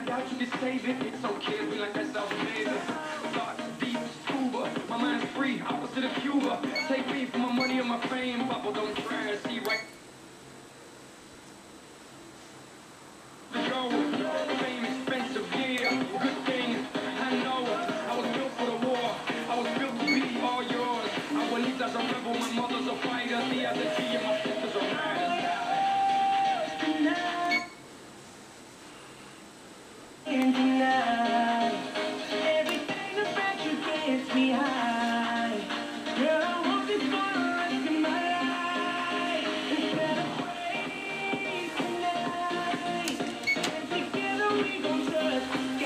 doubt you can save it. It's okay, we like that South baby. Thoughts deep, scuba. My mind's free, opposite of Cuba. Take me for my money and my fame. Papa, don't try to see right. I. I. I to. Abuelita's a rebel, my mother's a fighter. The other G